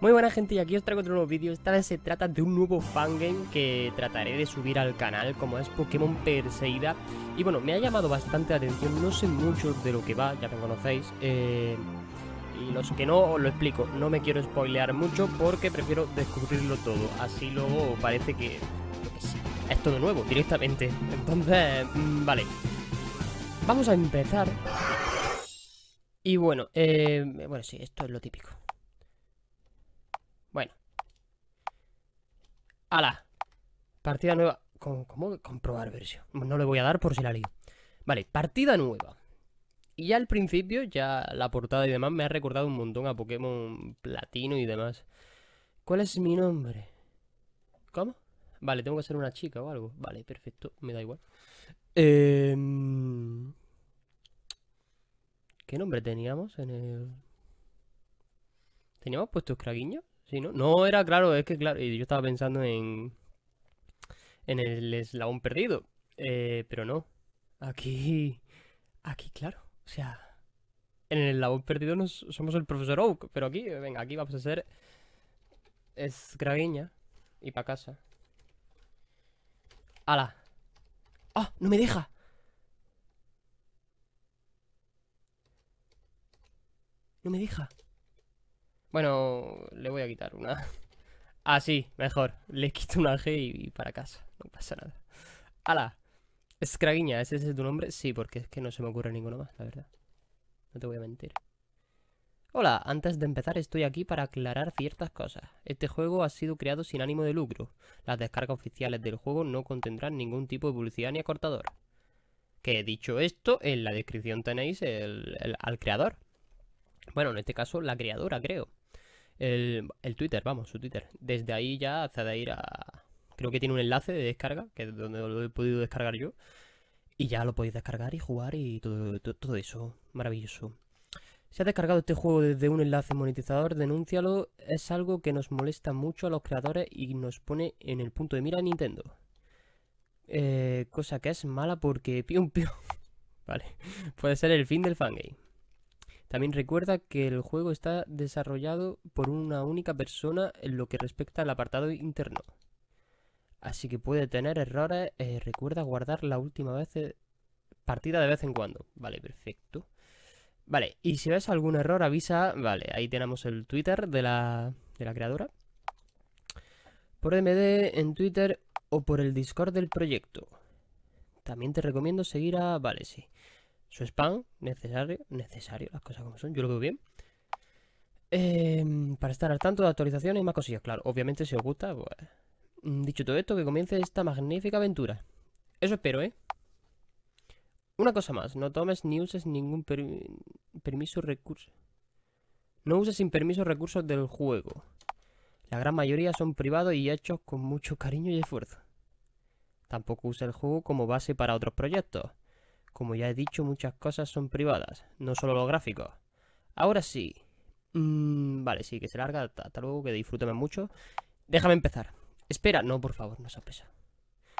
Muy buena gente y aquí os traigo otro nuevo vídeo, esta vez se trata de un nuevo fangame que trataré de subir al canal como es Pokémon Perseida. Y bueno, me ha llamado bastante la atención, no sé mucho de lo que va, ya me conocéis eh, Y los que no, os lo explico, no me quiero spoilear mucho porque prefiero descubrirlo todo. Así luego parece que, es todo nuevo directamente. Entonces, mm, vale. Vamos a empezar. Y bueno, eh, bueno sí, esto es lo típico bueno. ¡Hala! Partida nueva. ¿Cómo, comprobar versión? No le voy a dar por si la lío. Vale, partida nueva. Y ya al principio, ya la portada y demás me ha recordado un montón a Pokémon Platino y demás. ¿Cuál es mi nombre? ¿Cómo? Vale, tengo que ser una chica o algo. Vale, perfecto, me da igual. Em, ¿Qué nombre teníamos en el...? ¿Teníamos puesto Scraguiño? ¿No? No era claro, es que claro, yo estaba pensando en. en el eslabón perdido. Eh, pero no. Aquí. Aquí, claro. O sea. En el eslabón perdido nos, somos el profesor Oak. Pero aquí, venga, aquí vamos a ser. Es gragueña. Y para casa. ¡Hala! ¡Ah! ¡No me deja! No me deja. Bueno, le voy a quitar una. Ah, sí, mejor. Le quito una G y, para casa. No pasa nada. ¡Hala! Scraguiña, ¿ese es tu nombre? Sí, porque es que no se me ocurre ninguno más, la verdad. No te voy a mentir. Hola, antes de empezar estoy aquí para aclarar ciertas cosas. Este juego ha sido creado sin ánimo de lucro. Las descargas oficiales del juego no contendrán ningún tipo de publicidad ni acortador. Que dicho esto, en la descripción tenéis al creador. Bueno, en este caso la creadora, creo el, Twitter, vamos, su Twitter. Desde ahí ya ir a... Creo que tiene un enlace de descarga, que es donde lo he podido descargar yo. Y ya lo podéis descargar y jugar y todo, eso. Maravilloso. Si has descargado este juego desde un enlace monetizador, denúncialo. Es algo que nos molesta mucho a los creadores y nos pone en el punto de mira Nintendo. Eh, cosa que es mala porque pium pium. vale. Puede ser el fin del fangame. También recuerda que el juego está desarrollado por una única persona en lo que respecta al apartado interno. Así que puede tener errores. Eh, recuerda guardar la última vez eh, partida de vez en cuando. Vale, perfecto. Vale, y si ves algún error avisa. Vale, ahí tenemos el Twitter de la, de la creadora. Por MD en Twitter o por el Discord del proyecto. También te recomiendo seguir a... Vale, sí su spam necesario, necesario, las cosas como son, yo lo veo bien. Em, para estar al tanto de actualizaciones y más cosillas, claro. Obviamente si os gusta, pues... Mm, dicho todo esto, que comience esta magnífica aventura. Eso espero, ¿eh? Una cosa más, no tomes ni uses ningún permiso recurso. No uses sin permiso recursos del juego. La gran mayoría son privados y hechos con mucho cariño y esfuerzo. Tampoco usa el juego como base para otros proyectos. Como ya he dicho, muchas cosas son privadas, no solo los gráficos. Ahora sí. Mm, vale, sí, que se larga. Hasta, luego, que disfrúteme mucho. Déjame empezar. Espera, no, por favor, no se pesa.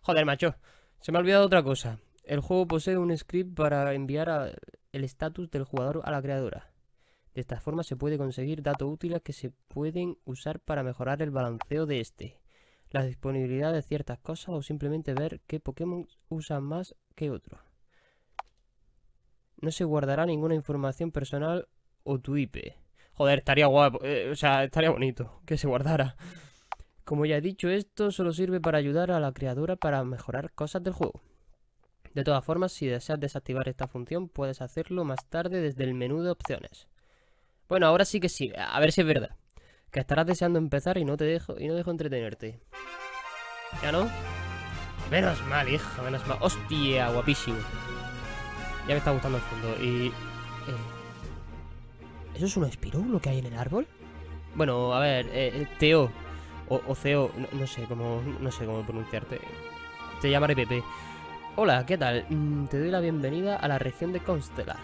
Joder, macho. Se me ha olvidado otra cosa. El juego posee un script para enviar el estatus del jugador a la creadora. De esta forma se puede conseguir datos útiles que se pueden usar para mejorar el balanceo de este, la disponibilidad de ciertas cosas o simplemente ver qué Pokémon usan más que otros. No se guardará ninguna información personal o tu IP. Joder, estaría guapo. Eh, o sea, estaría bonito que se guardara. Como ya he dicho, esto solo sirve para ayudar a la creadora para mejorar cosas del juego. De todas formas, si deseas desactivar esta función, puedes hacerlo más tarde desde el menú de opciones. Bueno, ahora sí que sí. A ver si es verdad. Que estarás deseando empezar y no te dejo y no dejo entretenerte. ¿Ya no? Menos mal, hija, menos mal. Hostia, guapísimo. Ya me está gustando el fondo. Y... Eh, ¿Eso es un Spiro lo que hay en el árbol? Bueno, a ver, eh, eh Teo o, o Ceo, no, sé cómo no sé cómo pronunciarte. Te llamaré Pepe. Hola, ¿qué tal? Mm, te doy la bienvenida a la región de Constela.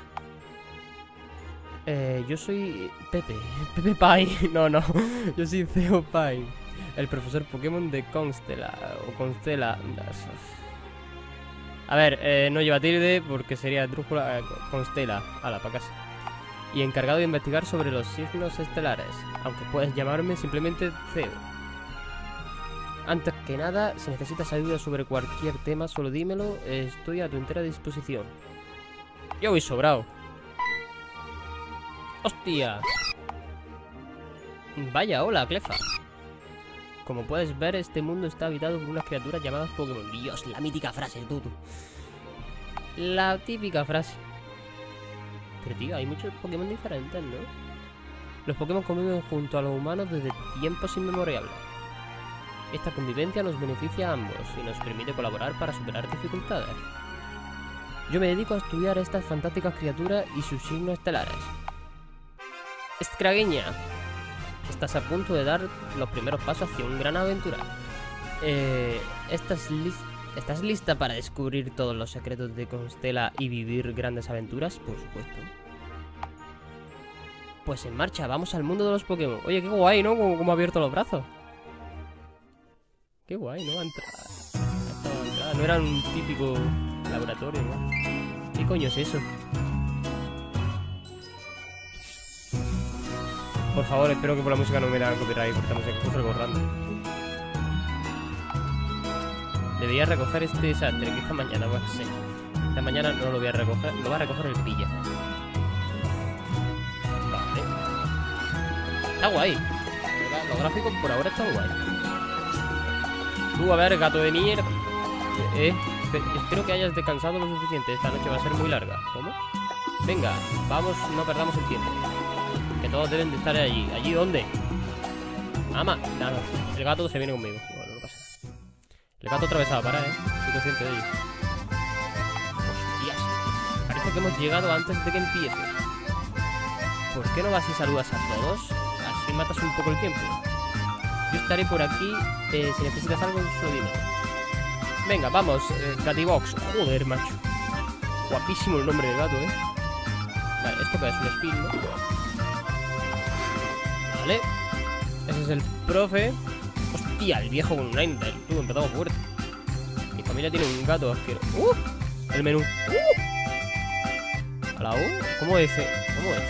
Eh, yo soy Pepe, Pepe Pine. No, no, yo soy Ceo Pine, el profesor Pokémon de Constela o Constela. A ver, eh, no lleva tilde porque sería drújula eh, con Stela. A la para casa. y encargado de investigar sobre los signos estelares, aunque puedes llamarme simplemente CEO. Antes que nada, si necesitas ayuda sobre cualquier tema, solo dímelo, estoy a tu entera disposición. Yo voy sobrado. ¡Hostia! Vaya, hola, Clefa. Como puedes ver, este mundo está habitado por unas criaturas llamadas Pokémon. Dios, la mítica frase, tú. La típica frase. Pero tío, hay muchos Pokémon diferentes, ¿no? Los Pokémon conviven junto a los humanos desde tiempos inmemoriales. Esta convivencia nos beneficia a ambos y nos permite colaborar para superar dificultades. Yo me dedico a estudiar estas fantásticas criaturas y sus signos estelares. Escragueña, estás a punto de dar los primeros pasos hacia una gran aventura. Eh, ¿estás, ¿Estás lista para descubrir todos los secretos de Constela y vivir grandes aventuras? Por supuesto. Pues en marcha, vamos al mundo de los Pokémon. Oye, qué guay, ¿no? Como, ha abierto los brazos. Qué guay, ¿no? No era un típico laboratorio, ¿no? ¿Qué coño es eso? Por favor, espero que por la música no me da copyright porque estamos aquí recorrando. Debería recoger este desastre que esta mañana, pues sí. Esta mañana no lo voy a recoger, lo va a recoger el pilla. Vale. Está guay. Los gráficos por ahora están guay. Tú, a ver, gato de mierda. Eh, espero que hayas descansado lo suficiente. Esta noche va a ser muy larga. ¿Cómo? Venga, vamos, no perdamos el tiempo. Que todos deben de estar allí. ¿Allí dónde? Ama. Nada. El gato se viene conmigo. Bueno, no pasa. El gato atravesado, para, eh. Estoy consciente de ello. Hostias. Parece que hemos llegado antes de que empiece. ¿Por qué no vas y saludas a todos? Así matas un poco el tiempo. Yo estaré por aquí. Eh, si necesitas algo, solo dime. Venga, vamos, eh, Gatibox. Joder, macho. Guapísimo el nombre del gato, eh. Vale, esto que es un spin, ¿no? Vale. Ese es el profe. Hostia, el viejo con un Ninetale. Tú, empezamos fuerte. Mi familia tiene un gato asqueroso. ¡Uh! El menú. ¡Uh! ¿A la U? ¿Cómo es? ¿Cómo es?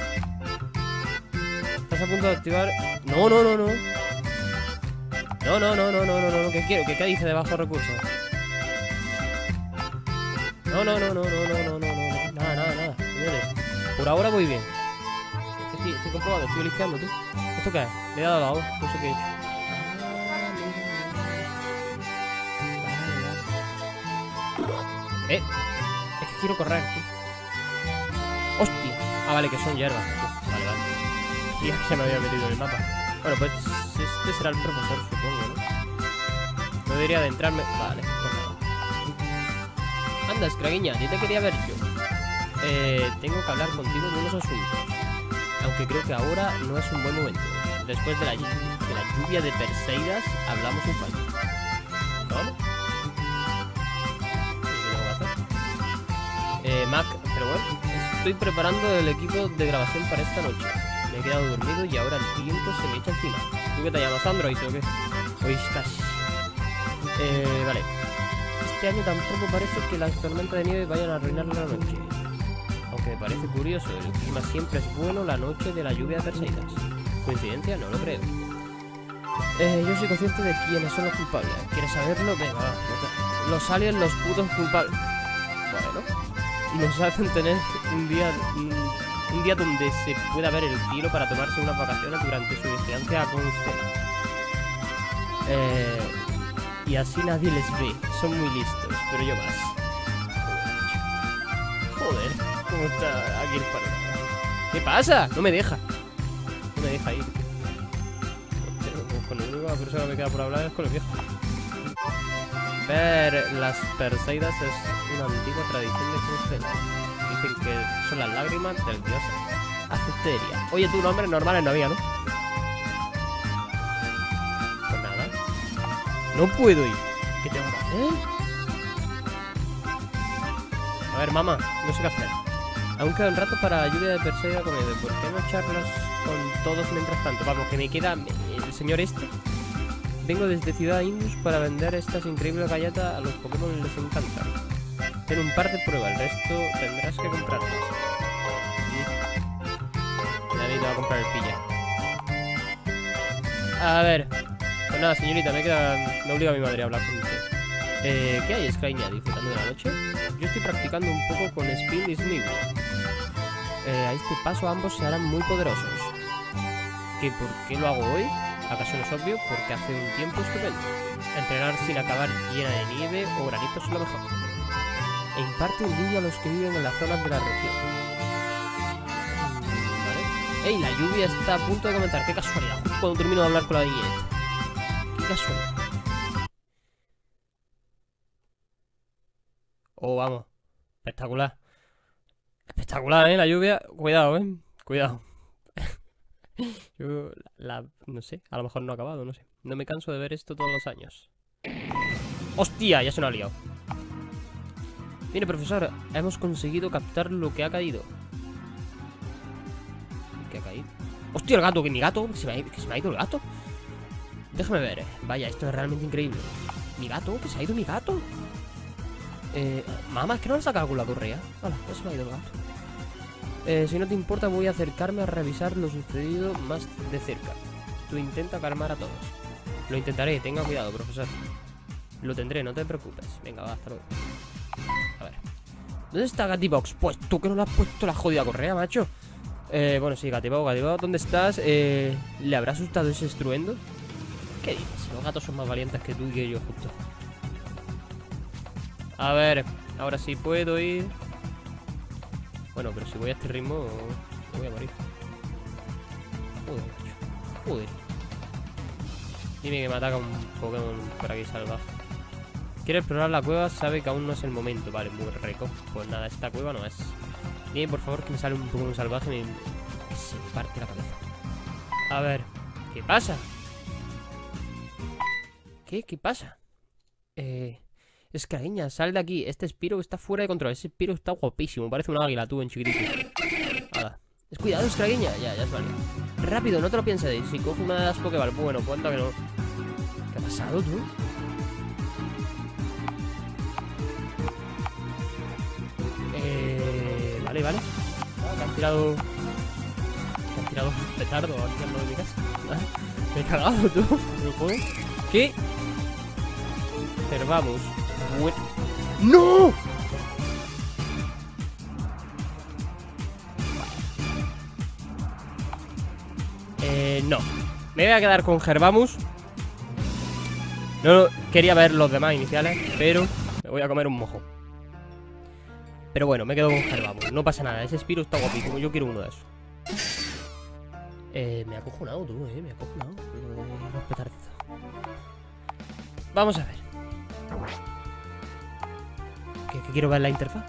Estás a punto de activar... No, no, no, no. No, no, no, no, no, no, no. ¿Qué quiero? ¿Qué, qué dice de bajo recursos? No, no, no, no, no, no, no, no, no. Nada, nada, nada. Por ahora voy bien. Estoy, estoy comprobando, estoy limpiando, tú. ¿Esto qué es? Le he dado a la O, no sé qué he hecho. Eh, es que quiero correr, tío. ¡Hostia! Ah, vale, que son hierbas. Vale, vale. Y ya me había metido en el mapa. Bueno, pues este será el profesor, supongo, ¿no? No debería adentrarme... Vale, pues nada. Anda, escraguiña, yo te quería ver yo. Eh, tengo que hablar contigo de unos asuntos. Aunque creo que ahora no es un buen momento. Después de la, de la lluvia de Perseidas, hablamos un poco. ¿Vale? Eh, Mac, pero bueno, estoy preparando el equipo de grabación para esta noche. Me he quedado dormido y ahora el tiempo se me echa encima. ¿Tú qué te llamas Android o qué? estás. Eh, vale. Este año tampoco parece que las tormentas de nieve vayan a arruinar la noche. Me parece curioso, el clima siempre es bueno la noche de la lluvia de Perseidas. ¿Coincidencia? No lo creo. Eh, yo soy consciente de quiénes son los culpables. ¿Quieres saberlo? Venga, va. Los aliens, los putos culpables. Bueno. Nos hacen tener un día... Un, día donde se pueda ver el cielo para tomarse unas vacaciones durante su estancia a Constela. Eh, y así nadie les ve. Son muy listos, pero yo más. Joder, ¿cómo está aquí el? ¿Qué pasa? No me deja me deja ir. Con la única persona que me queda por hablar es con el viejo. Ver las Perseidas es una antigua tradición de Constela. Dicen que son las lágrimas del dios Aceteria. Oye, tu nombre normal no había, ¿no? Pues nada. No puedo ir. ¿Qué tengo que hacer? A ver, mamá, no sé qué hacer. Aún queda un rato para lluvia de Perseida con él. ¿Por qué no charlas con todos mientras tanto? Vamos, que me queda el señor este. Vengo desde Ciudad Indus para vender estas increíbles galletas a los Pokémon les encantan. Ten un par de pruebas, el resto tendrás que comprarlas. te va a comprar el pilla. A ver. Pues nada, señorita, me queda. Me obliga mi madre a hablar con usted. Eh, ¿Qué hay, Skynia? ¿Disfrutando de la noche? Yo estoy practicando un poco con Spin y Sneak. Eh, a este paso ambos se harán muy poderosos. ¿Que por qué lo hago hoy? ¿Acaso no es obvio? Porque hace un tiempo estupendo. Entrenar sin acabar llena de nieve o granitos es lo mejor. E imparte envidia a los que viven en las zonas de la región. Mm, Vale. ¡Ey! La lluvia está a punto de comenzar. ¡Qué casualidad! Cuando termino de hablar con la niñeta. ¡Qué casualidad! Oh, vamos. Espectacular. Espectacular, ¿eh? La lluvia. Cuidado, ¿eh? Cuidado. Yo, la, No sé. A lo mejor no ha acabado, no sé. No me canso de ver esto todos los años. ¡Hostia! Ya se nos ha liado. Mire, profesor. Hemos conseguido captar lo que ha caído. ¿Qué ha caído? ¡Hostia, el gato! ¿Que mi gato? ¿Que se me ha, ido- que se me ha ido el gato? Déjame ver. Vaya, esto es realmente increíble. ¿Mi gato? ¿Que se ha ido mi gato? Eh, mamá, es que no he sacado con la correa. Hola, se me ha ido gato. Eh, si no te importa, voy a acercarme a revisar lo sucedido más de cerca. Tú intenta calmar a todos. Lo intentaré, tenga cuidado, profesor. Lo tendré, no te preocupes. Venga, va, hasta luego. A ver. ¿Dónde está Gatibox? Pues tú que no le has puesto la jodida correa, macho. Eh, bueno, sí, Gatibox, Gatibox, ¿dónde estás? Eh, ¿Le habrá asustado ese estruendo? ¿Qué dices? Los gatos son más valientes que tú y que yo, justo. A ver, ahora sí puedo ir. Bueno, pero si voy a este ritmo, voy a morir. Joder. Joder. Dime que me ataca un Pokémon por aquí salvaje. Quiere explorar la cueva, sabe que aún no es el momento. Vale, muy rico. Pues nada, esta cueva no es. Dime, por favor, que me sale un Pokémon salvaje y me... se parte la cabeza. A ver, ¿qué pasa? ¿Qué? ¿Qué pasa? Eh... Es sal de aquí. Este Spiro está fuera de control. Ese Spiro está guapísimo. Parece un águila, tú, en chiquitito. Hala. Es cuidado, Escragueña. Ya, ya es válido. Rápido, no te lo pienses. Si cojo una de las Pokéball, bueno, cuenta que no. ¿Qué ha pasado, tú? Eh. Vale, vale. Me han tirado. Me han tirado un petardo mi casa. Me he cagado, tú. ¿Qué? Pero vamos. ¡No! Eh, no. Me voy a quedar con Gerbamus. No quería ver los demás iniciales, pero me voy a comer un mojo. Pero bueno, me quedo con Gerbamus. No pasa nada, ese Spiro está guapísimo. Yo quiero uno de esos. Eh, me ha acojonado tú, eh. Me ha de los petarditos. Vamos a ver. ¿Que, quiero ver la interfaz?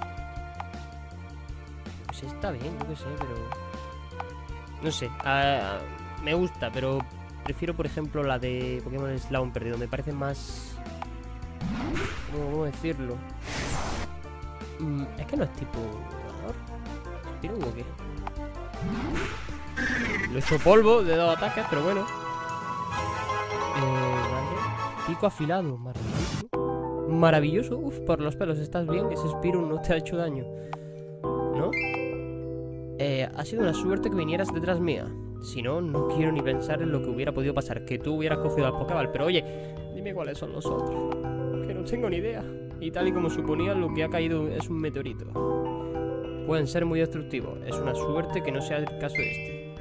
Pues está bien, yo qué sé, pero... No sé, ah, me gusta, pero prefiero, por ejemplo, la de Pokémon Slawn perdido. Me parece más... ¿Cómo, decirlo? Mm, es que no es tipo... ¿Pirugo o qué? Lo he hecho polvo de dos ataques, pero bueno. Eh, vale. Pico afilado, maravilloso. Maravilloso. Uf, por los pelos, ¿estás bien? Ese Spiro no te ha hecho daño. ¿No? Eh, ha sido una suerte que vinieras detrás mía. Si no, no quiero ni pensar en lo que hubiera podido pasar. Que tú hubieras cogido al Pokéball. Pero oye, dime cuáles son los otros. Que no tengo ni idea. Y tal y como suponía, lo que ha caído es un meteorito. Pueden ser muy destructivos. Es una suerte que no sea el caso de este.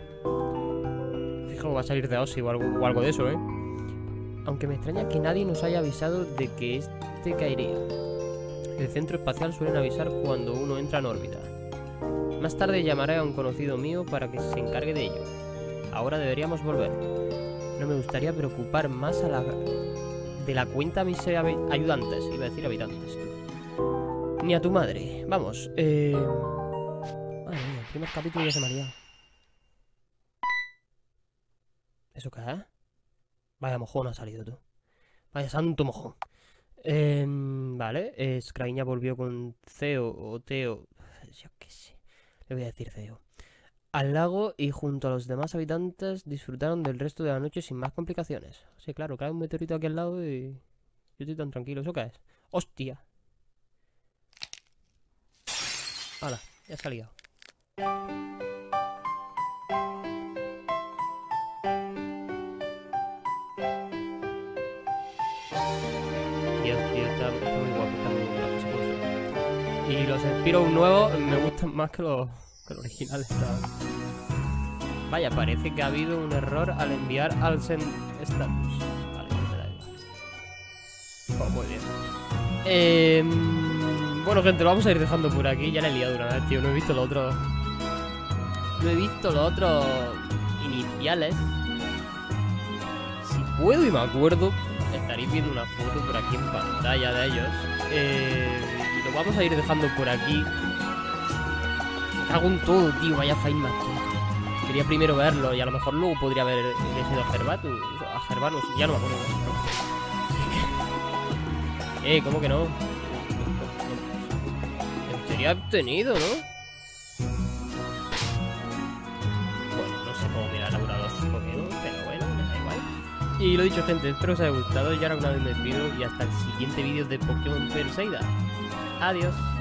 Fijo, va a salir de Aussie o algo, o algo de eso, ¿eh? Aunque me extraña que nadie nos haya avisado de que este caería. El centro espacial suelen avisar cuando uno entra en órbita. Más tarde llamaré a un conocido mío para que se encargue de ello. Ahora deberíamos volver. No me gustaría preocupar más a la de la cuenta a mis ayudantes. Iba a decir habitantes. Ni a tu madre. Vamos, eh... Madre mía, el primer capítulo ya se me. ¿Eso qué? Vaya mojón ha salido tú. Vaya santo mojón. Em, vale, eh, volvió con Ceo o Teo. Yo qué sé. Le voy a decir Ceo. Al lago y junto a los demás habitantes disfrutaron del resto de la noche sin más complicaciones. Sí, claro, cae un meteorito aquí al lado y. Yo estoy tan tranquilo. ¿Eso qué es? ¡Hostia! Hala, ya ha salido. Los Spiro nuevos me gustan más que los, que los originales. Vaya, parece que ha habido un error al enviar al send status. Vale, igual. Pues muy bien. Eh, bueno, gente, lo vamos a ir dejando por aquí. Ya le he liado una vez, tío. No he visto los otros. No he visto los otros iniciales. Si puedo y me acuerdo, estaréis viendo una foto por aquí en pantalla de ellos. Eh, lo vamos a ir dejando por aquí. Me cago en todo, tío. Vaya fail más tonto. Quería primero verlo y a lo mejor luego podría haber elegido a Gervatus. A Gervanus. Ya no me acuerdo. Eh, ¿cómo que no? En teoría obtenido, ¿no? Bueno, no sé cómo mirar Laura 2 Pokémon, pero bueno, me da igual. Y lo dicho, gente, espero os haya gustado. Y ahora una vez me despido y hasta el siguiente vídeo de Pokémon Perseida. Adiós.